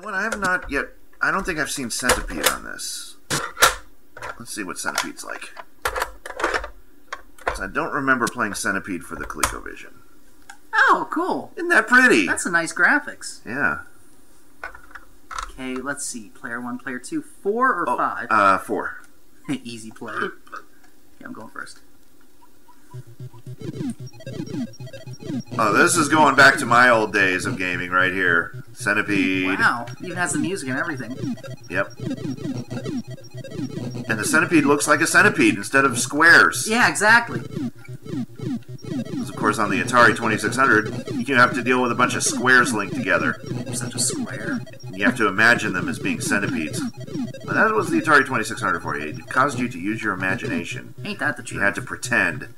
What I have not yet. I don't think I've seen Centipede on this. Let's see what Centipede's like. 'Cause I don't remember playing Centipede for the ColecoVision. Oh, cool. Isn't that pretty? That's a nice graphics. yeah. Okay, let's see. Player one, player two, four or Oh, five? Uh, four. Easy play. Okay, I'm going first. Oh, this is going back to my old days of gaming right here. Centipede. Wow, even has the music and everything. Yep. And the centipede looks like a centipede instead of squares. Yeah, exactly. Because, of course, on the Atari 2600, you have to deal with a bunch of squares linked together. You're such a square. You have to imagine them as being centipedes. But that was the Atari 2600 for you. It caused you to use your imagination. Ain't that the truth? You had to pretend.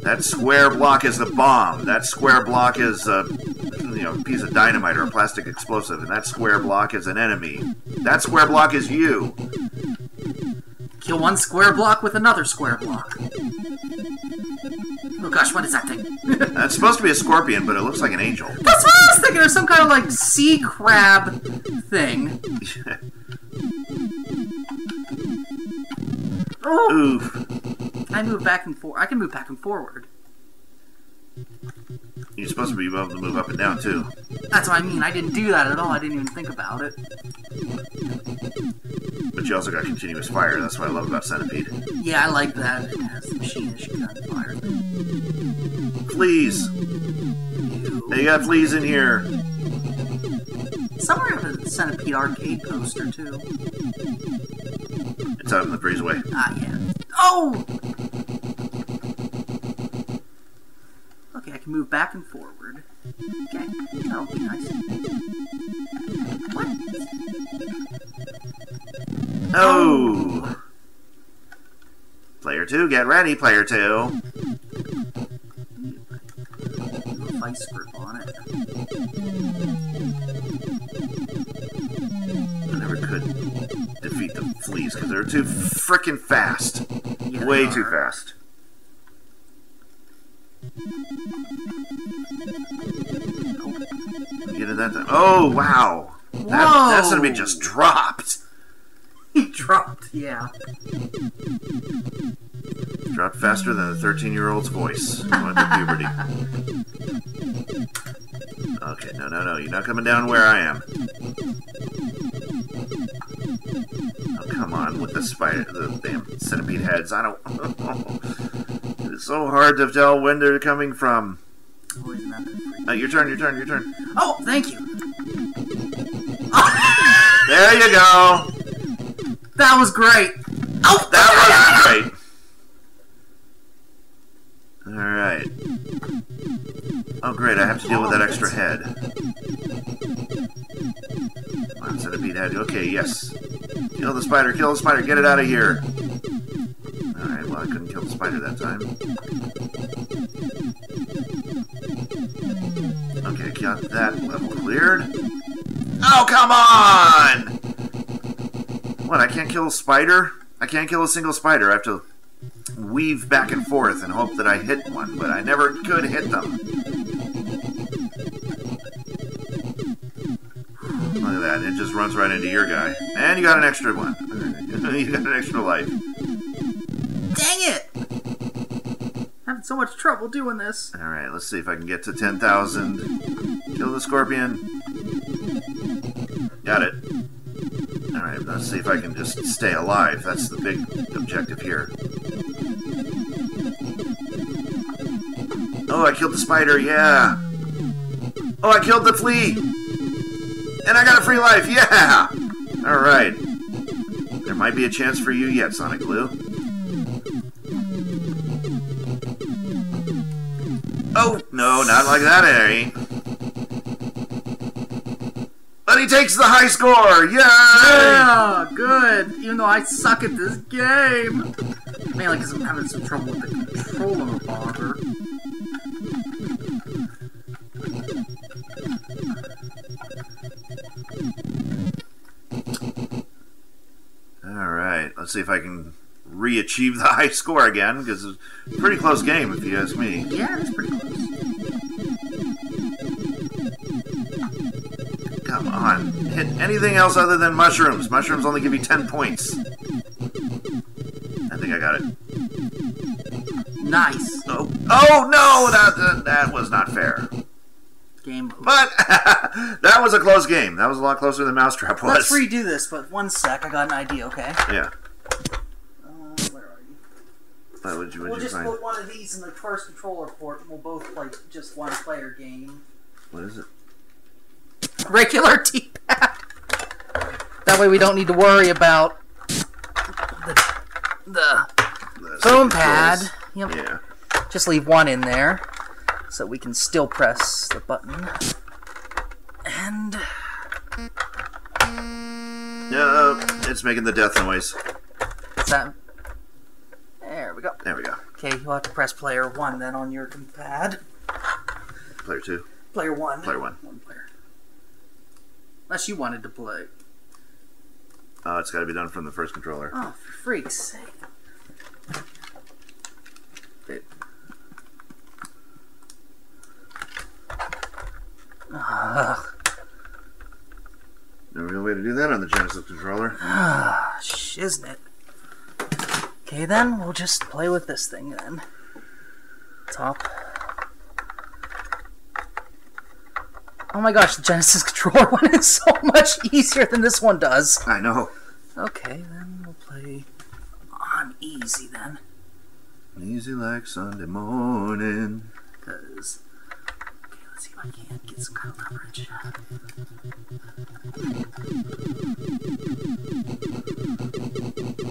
That square block is the bomb. That square block is a you know piece of dynamite or a plastic explosive, and that square block is an enemy. That square block is you. Kill one square block with another square block. Oh gosh, what is that thing? That's supposed to be a scorpion, but it looks like an angel. That's what I was thinking. There's some kind of like sea crab thing. Oof. I move back and forth. I can move back and forward. You're supposed to be able to move up and down too. That's what I mean. I didn't do that at all. I didn't even think about it. But you also got continuous fire. That's what I love about Centipede. Yeah, I like that. It has the machine-ish gunfire thing. Fleas. They got fleas in here. Somewhere have a Centipede arcade poster too. It's out in the breezeway. Ah, yeah. Oh! Okay, I can move back and forward. Okay, that'll be nice. What? Oh. Player two, get ready, player two. Vice grip on it. I never could defeat the fleas because they're too frickin' fast. Yeah, Way too fast. Get it that time. Oh wow! That, that's gonna be just dropped. He dropped, yeah. Dropped faster than a 13 year old's voice. To puberty. Okay, no, no, no. You're not coming down where I am. Oh, come on with the spider, the damn centipede heads. I don't. it's so hard to tell when they're coming from. Isn't that the freak? Uh, your turn, your turn, your turn. Oh, thank you. There you go. That was great. Oh, That was great. All right. Oh, great! I have to deal with that extra head. Come on, centipede head. Okay, yes. Kill the spider. Kill the spider. Get it out of here. The spider that time. Okay, got that level cleared. Oh, come on! What? I can't kill a spider? I can't kill a single spider. I have to weave back and forth and hope that I hit one, but I never could hit them. Look at that. It just runs right into your guy. And you got an extra one. you got an extra life. Having so much trouble doing this. Alright, let's see if I can get to 10,000. Kill the scorpion. Got it. Alright, let's see if I can just stay alive. That's the big objective here. Oh, I killed the spider, yeah! Oh, I killed the flea! And I got a free life, yeah! Alright. There might be a chance for you yet, SonicBlu. Oh, no, not like that, Harry. But he takes the high score! Yay! Yeah, good. Even though I suck at this game. Mainly because I'm having some trouble with the controller bother. Alright, let's see if I can re achieve the high score again, because it's a pretty close game, if you ask me. Yeah, it's pretty close. Hit anything else other than mushrooms. Mushrooms only give you 10 points. I think I got it. Nice. Oh, oh no! That, that, that was not fair. Game over. But that was a close game. That was a lot closer than Mousetrap was. Let's redo this, but one sec. I got an idea, okay? Yeah. Uh, where are you? Would you, We'll just find? put one of these in the first controller port, and we'll both play just one player game. What is it? Regular D-pad. That way we don't need to worry about the, the phone pad. Yep. Yeah. Just leave one in there, so we can still press the button. And No, it's making the death noise. is that? There we go. There we go. Okay, you'll have to press player one then on your pad. Player two. Player one. Player one. One player. Unless you wanted to play. Oh, it's got to be done from the first controller. Oh, for freak's sake. Ugh. No real way to do that on the Genesis controller. Ah, shiznit. Okay, then we'll just play with this thing then. Top. Oh my gosh, the Genesis controller one is so much easier than this one does. I know. Okay, then we'll play on easy then, Easy like Sunday morning. because. Okay, let's see if I can get some kind of leverage.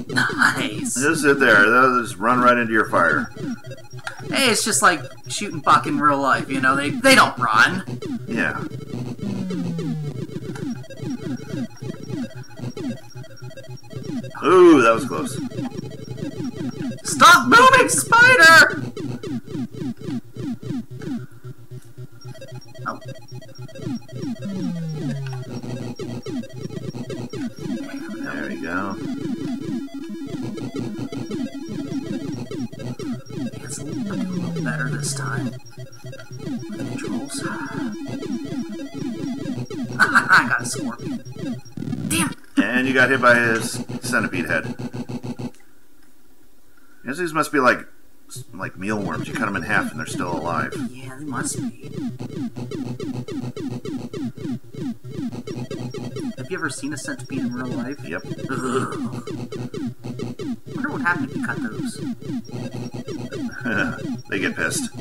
Nice. Just sit there. They'll just run right into your fire. Hey, it's just like shooting buck in real life, you know? They they don't run. Yeah. Ooh, that was close. Stop moving, spider! This time. Controls. I got a scorpion. Damn! And you got hit by his centipede head. Guess these must be like like mealworms. You cut them in half and they're still alive. Yeah, they must be. Have you ever seen a centipede in real life? Yep. Ugh. wonder what happened if you cut those. they get pissed.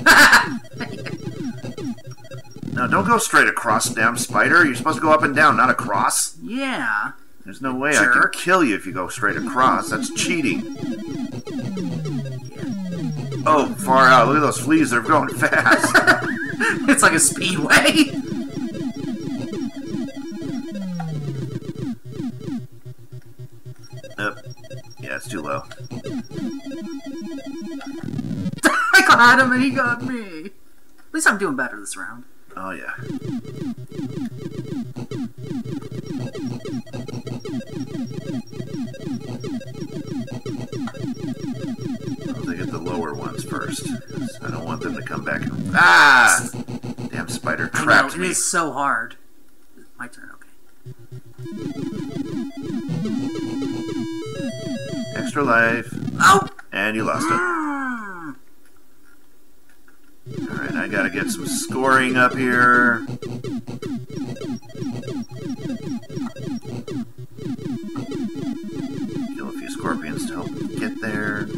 Now, don't go straight across, damn spider. You're supposed to go up and down, not across. yeah. There's no way I can kill you if you go straight across. That's cheating. Oh, far out. Look at those fleas. They're going fast. It's like a speedway. Got him and he got me. At least I'm doing better this round. Oh, yeah. I'll get the lower ones first. I don't want them to come back and. Ah! Damn spider I know, trapped me. is so hard. My turn, okay. Extra life. Oh! And you lost it. Mm. Alright, I gotta get some scoring up here. Kill a few scorpions to help get there.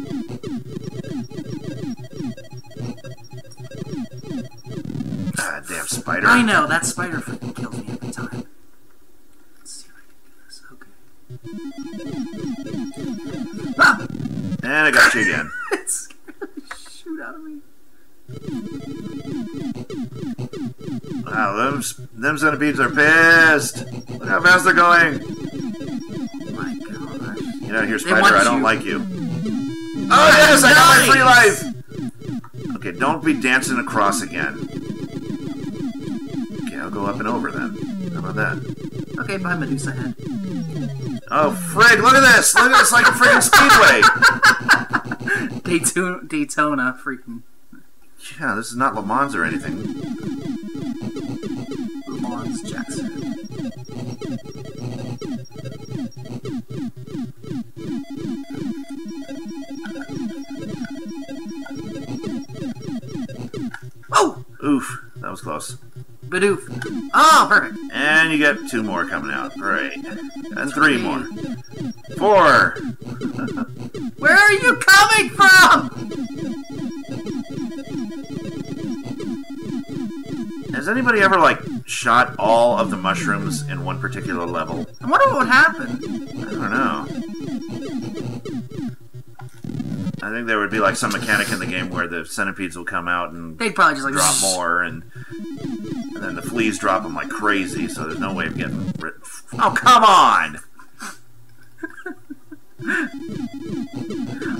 Ah, damn spider. I know, that spider freaking kills me every time. Let's see if I can do this. Okay. Ah! And I got you again. It scared the shoot out of me. Wow, them, centipedes are pissed. Look how fast they're going. Oh my. Get out of here, spider. I don't you. like you. Oh, yes, I got my free life. Okay, don't be dancing across again. Okay, I'll go up and over then. How about that? Okay, bye, Medusa head. Oh, frig, look at this. Look at this like a freaking speedway. Daytona, Daytona freaking Yeah, this is not Le Mans or anything. Oof, that was close. Badoof. Oh, perfect. And you get two more coming out. Great. And three more. Four. Where are you coming from? Has anybody ever, like, shot all of the mushrooms in one particular level? I wonder what would happen. I don't know. I think there would be, like, some mechanic in the game where the centipedes will come out and They'd probably just like drop more, and, and then the fleas drop them like crazy, so there's no way of getting rid Oh, come on!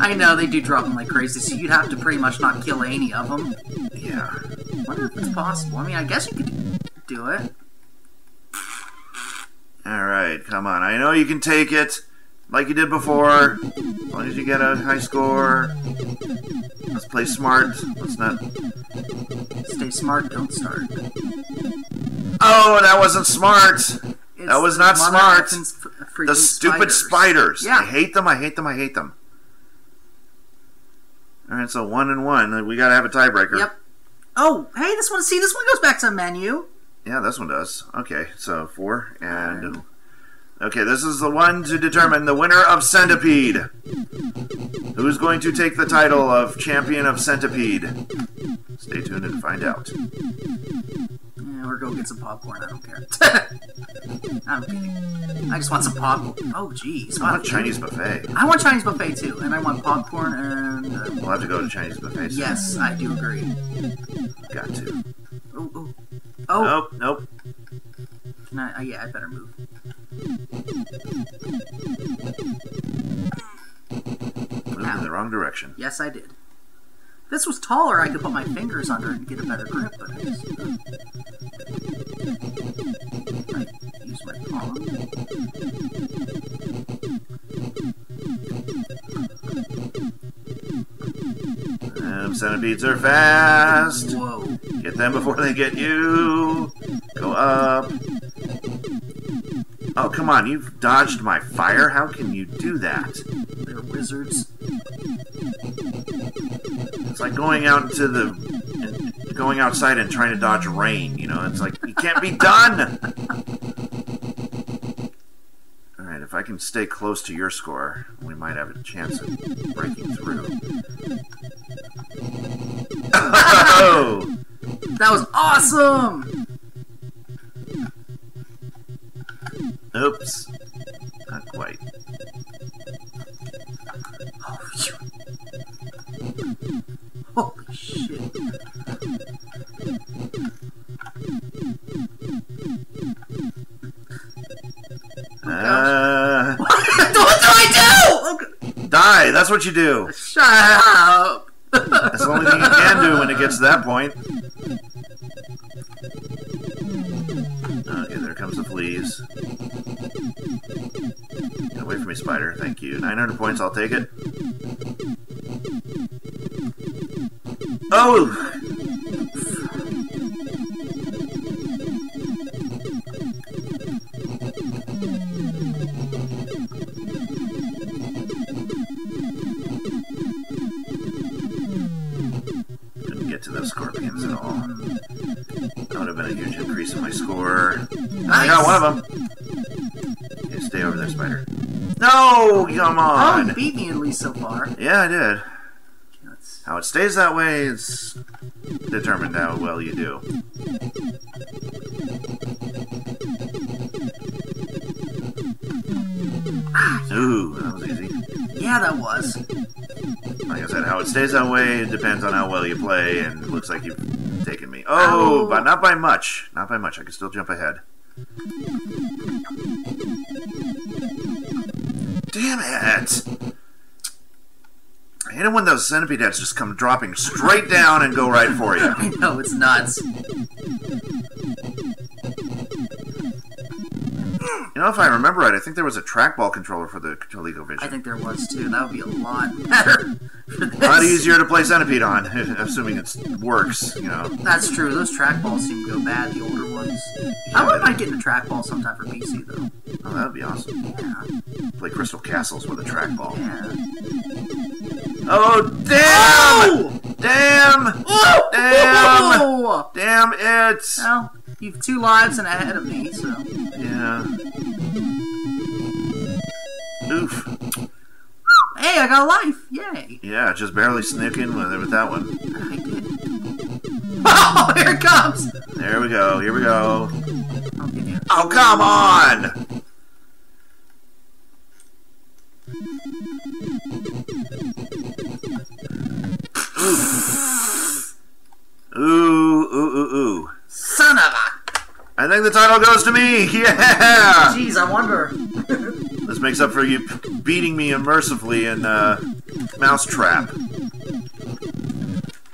I know they do drop them like crazy, so you'd have to pretty much not kill any of them. Yeah. I wonder if it's possible. I mean, I guess you could do it. Alright, come on. I know you can take it like you did before. As long as you get a high score. Let's play smart. Let's not. Stay smart, don't start. Oh, that wasn't smart! It's That was not smart. effing's f- freaking The stupid spiders. Yeah. I hate them, I hate them, I hate them. Alright, so one and one. We gotta have a tiebreaker. Yep. Oh, hey, this one. See, this one goes back to the menu. Yeah, this one does. Okay, so four and. Okay, this is the one to determine the winner of Centipede. Who's going to take the title of Champion of Centipede? Stay tuned and find out. Yeah, or go get some popcorn. I don't care. I'm kidding. I just want some popcorn. Oh, jeez. I want Chinese buffet. I want Chinese buffet too, and I want popcorn and. Uh, We'll have to go to Chinese buffet. soon. yes, I do agree. Got to. Oh, oh, oh. Nope, nope. Can I, uh, yeah, I better move. Moved in the wrong direction. Yes, I did. If this was taller, I could put my fingers under it and get a better grip, but I just. I use my palm. Them centipedes are fast. Whoa. Get them before they get you. Go up. Oh, come on. You've dodged my fire. How can you do that? They're wizards. It's like going out into the. going outside and trying to dodge rain, you know? It's like, it can't be done! Alright, if I can stay close to your score, we might have a chance of breaking through. Oh! That was awesome! Die! That's what you do! Shut up! That's the only thing you can do when it gets to that point. Okay, there comes the fleas. Get away from me, spider. Thank you. 900 points, I'll take it. Oh! I got one of them. Okay, stay over there, spider. No! Come Oh, on! you beat me at least so far. Yeah, I did. How it stays that way is determined how well you do. Ooh, that was easy. Yeah, that was. Like I said, how it stays that way depends on how well you play, and it looks like you've taken me. Oh, Ow. but not by much. Not by much. I can still jump ahead. Damn it! I hate it when those centipede heads just come dropping straight down and go right for you. I know, it's nuts. You know, if I remember right, I think there was a trackball controller for the ColecoVision. I think there was too. That would be a lot better. A lot easier to play Centipede on, assuming it works. You know, That's true. Those trackballs seem to go bad, the older ones. I wouldn't mind getting a trackball sometime for PC, though. oh, that would be awesome. Yeah. Play Crystal Castles with a trackball. Yeah. Oh damn! Oh! Damn! Whoa! Damn! Whoa! Damn it! Well, you've two lives and ahead of me, so. Yeah. Oof. Hey, I got a life! Yay! Yeah, just barely in with it with that one. I did. Oh, here it comes! There we go. Here we go. Oh, come on! Ooh, ooh, ooh, ooh. Son of a! I think the title goes to me. Yeah. Jeez, I wonder. This makes up for you beating me unmercifully in uh, Mousetrap.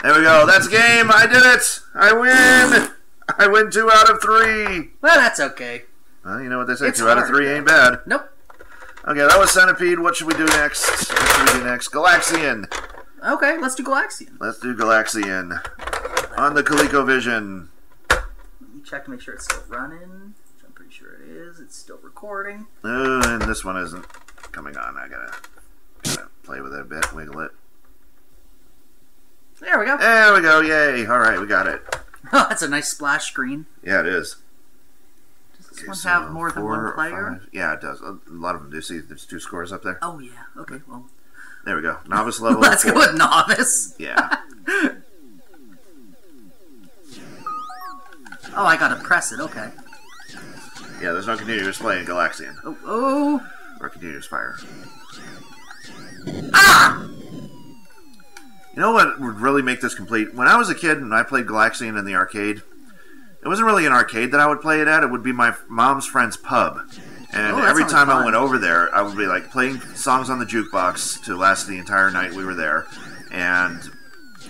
There we go. That's game. I did it. I win. I win two out of three. Well, that's okay. Well, you know what they say. It's two out of three ain't bad. Nope. Okay, that was Centipede. What should we do next? What should we do next? Galaxian. Okay, let's do Galaxian. Let's do Galaxian. On the ColecoVision. Let me check to make sure it's still running. Which I'm pretty sure it is. It's still recording. Uh, and this one isn't coming on. I gotta, gotta play with it a bit, wiggle it. There we go. There we go. Yay. All right, we got it. Oh, that's a nice splash screen. Yeah, it is. Does this Okay, one so have more than one player? five- Yeah, it does. A lot of them do. See, there's two scores up there. Oh, yeah. Okay, well. There we go. Novice level. Let's four. go with Novice. Yeah. Oh, I gotta press it. Okay. Yeah, there's no continuous play in Galaxian. Oh, oh. Or continuous fire. Ah! You know what would really make this complete? When I was a kid and I played Galaxian in the arcade, it wasn't really an arcade that I would play it at. It would be my mom's friend's pub. And Oh, every time I went over there, I would be like playing songs on the jukebox to last the entire night we were there. And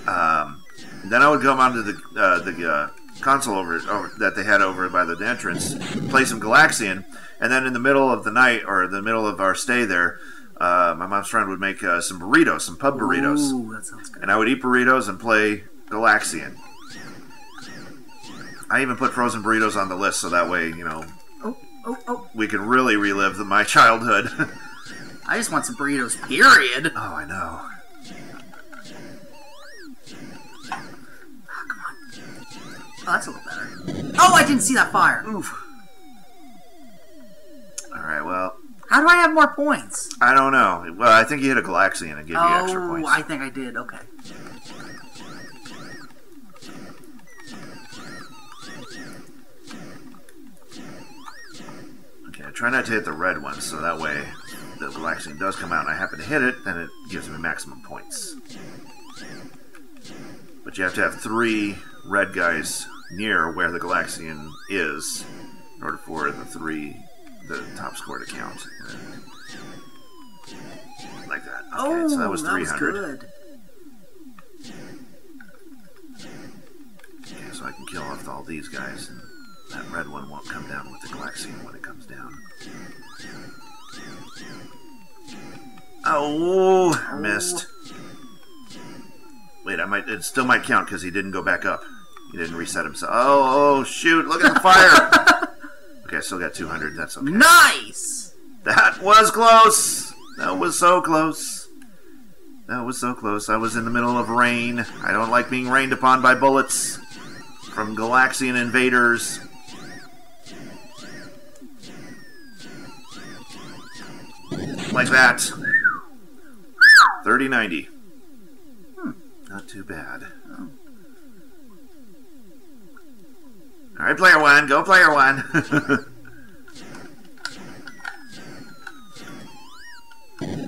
um, then I would come onto the uh, the uh, console over, over that they had over by the entrance, play some Galaxian, and then in the middle of the night or the middle of our stay there, uh, my mom's friend would make uh, some burritos, some pub burritos Ooh, that sounds good. and I would eat burritos and play Galaxian. I even put frozen burritos on the list so that way, you know, Oh, oh, oh. we can really relive the, my childhood. I just want some burritos, period. oh, I know. Oh, that's a little better. Oh, I didn't see that fire. Oof. All right, well, How do I have more points? I don't know. Well, I think you hit a Galaxian and it give you oh, extra points. Oh, points. I think I did. Okay. Okay, try not to hit the red one so that way the Galaxian does come out and I happen to hit it, then it gives me maximum points. But you have to have three red guys near where the Galaxian is in order for the three, the top score to count. Like that. Okay, oh, so that oh, was 300. good. Okay, so I can kill off all these guys, and that red one won't come down with the Galaxian when it comes down. Oh, missed. Oh. Wait, I might. It still might count because he didn't go back up. He didn't reset himself. Oh, oh, shoot! Look at the fire. okay, I still got 200. That's okay. Nice. That was close. That was so close. That was so close. I was in the middle of rain. I don't like being rained upon by bullets from Galaxian invaders. Like that. 3090. Hmm, not too bad. All right, player one. Go, player one.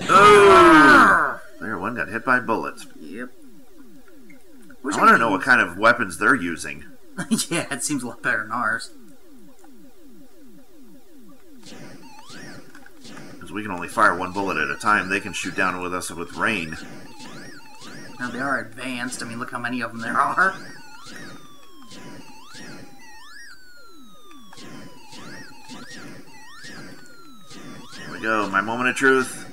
oh! Player one got hit by bullets. Yep. I want to know what kind of weapons they're using. yeah, it seems a lot better than ours. Because we can only fire one bullet at a time. They can shoot down with us with rain. Now they are advanced. I mean, look how many of them there are. We go. My moment of truth.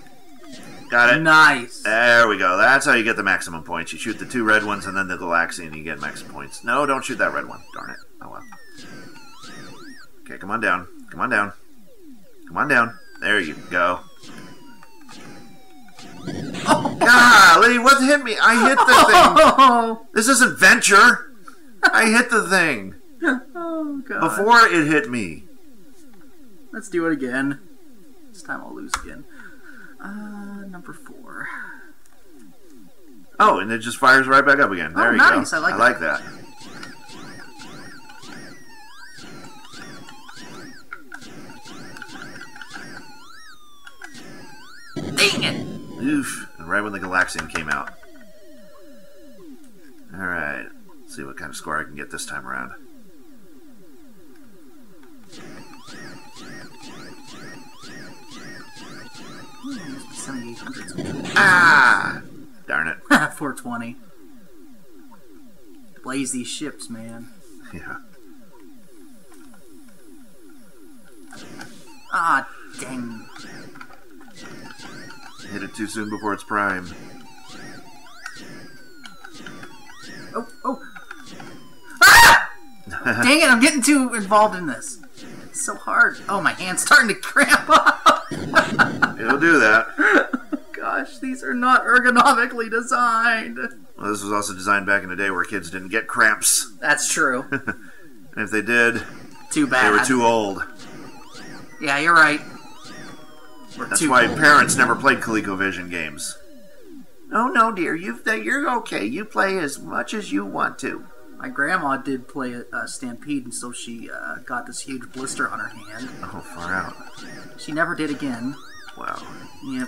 Got it. Nice. There we go. That's how you get the maximum points. You shoot the two red ones and then the Galaxian, and you get max points. No, don't shoot that red one. Darn it. Oh well. Okay, come on down. Come on down. Come on down. There you go. Golly, what hit me? I hit the thing. Oh, This isn't Venture. I hit the thing oh god. before it hit me. Let's do it again. This time I'll lose again. Uh, number four. Oh, and it just fires right back up again. There Oh, you nice. go. I like I that. like that. Dang it! Oof. And right when the Galaxian came out. Alright. See what kind of score I can get this time around. Ah! Darn it. 420. Blaze these ships, man. Yeah. Ah, dang. Hit it too soon before its prime. Oh, oh. Ah! dang it, I'm getting too involved in this. It's so hard. Oh, my hand's starting to cramp up. It'll do that. Gosh, these are not ergonomically designed. Well, this was also designed back in the day where kids didn't get cramps. That's true. And if they did, Too bad. they were too old. Yeah, you're right. We're That's why old. parents never played ColecoVision games. Oh no, dear, you you're okay. You play as much as you want to. My grandma did play a, a Stampede, and so she uh, got this huge blister on her hand. Oh, far out. She never did again. Wow. Yep.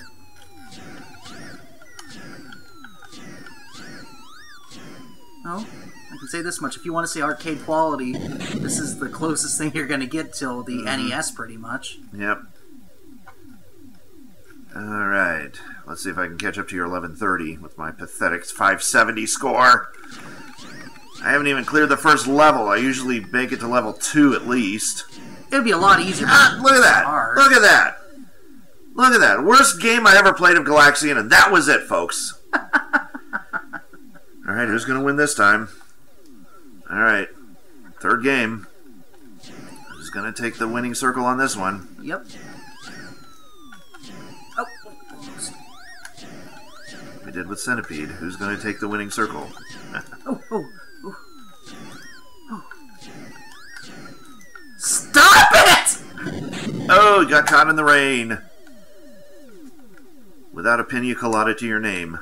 Well, I can say this much: if you want to say arcade quality, this is the closest thing you're going to get till the NES, pretty much. Yep. All right. Let's see if I can catch up to your 1130 with my pathetic 570 score. I haven't even cleared the first level. I usually make it to level two at least. It'd be a lot easier. Ah, look at that! Hard. Look at that! Look at that! Worst game I ever played of Galaxian, and that was it, folks. All right, who's gonna win this time? All right, third game. Who's gonna take the winning circle on this one? Yep. Oh. We did with Centipede. Who's gonna take the winning circle? oh, oh, oh, oh. Stop it! Oh, got caught in the rain. Without a pina colada to your name.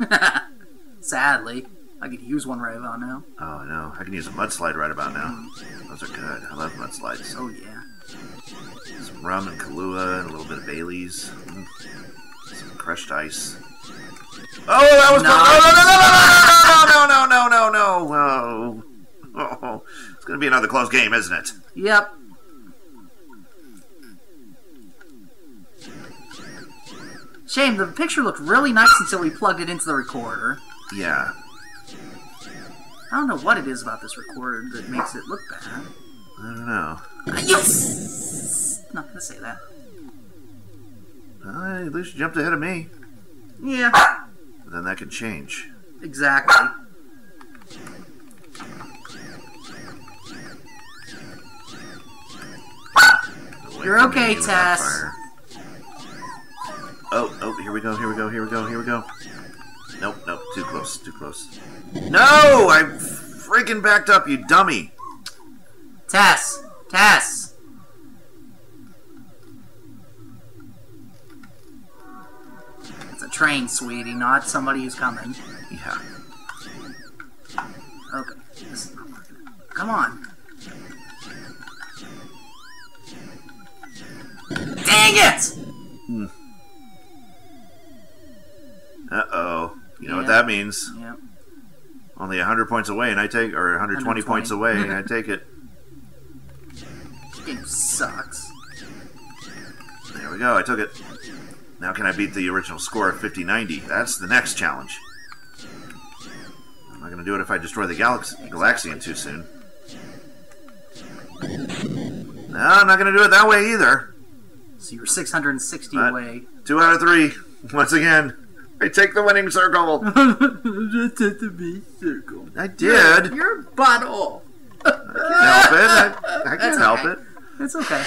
Sadly, I could use one right about now. Oh no, I can use a mudslide right about now. Those are good. I love mudslides. Oh yeah. Some rum and Kahlua and a little bit of Bailey's. Mm. Some crushed ice. Oh, that was no, no, no, no, no, no, no, no. Oh, it's gonna be another close game, isn't it? Yep. Shame, the picture looked really nice until we plugged it into the recorder. Yeah. I don't know what it is about this recorder that makes it look bad. I don't know. Yes! Not gonna say that. Well, at least you jumped ahead of me. Yeah, But then that could change. exactly. You're okay, me with that Tess. Oh, oh, here we go, here we go, here we go, here we go. Nope, nope, too close, too close. No! I freaking backed up, you dummy! Tess! Tess! It's a train, sweetie, not somebody who's coming. Yeah. Okay, this is not working. Come on. Dang it! Uh that means? Yep. Only 100 points away, and I take, or 120 points away, and I take it. Game sucks. There we go, I took it. Now, can I beat the original score of 5090? That's the next challenge. I'm not going to do it if I destroy the Galaxy, Galaxian too soon. No, I'm not going to do it that way either. So you're 660 What? away. Two out of three. Once again, I take the winning circle. Just at the base circle. I did. You're a butthole. I can't help it. I, I can't help it. It's okay.